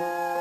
Bye.